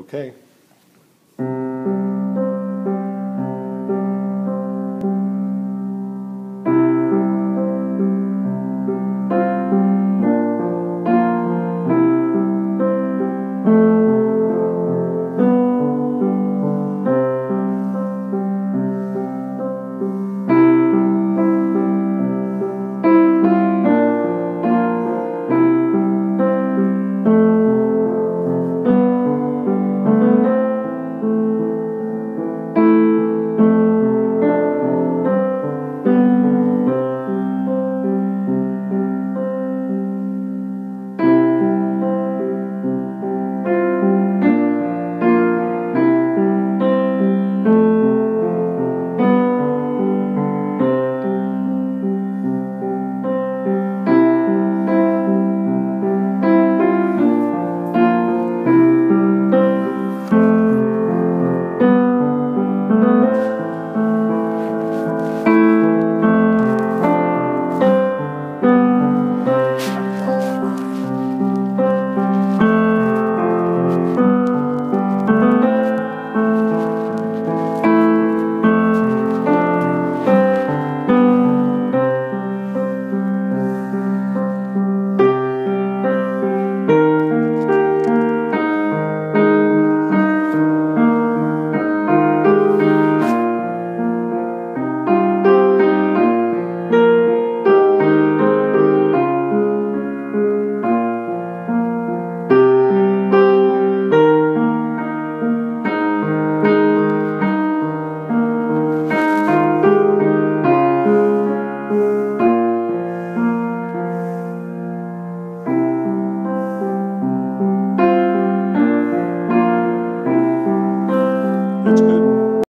Okay. That's good.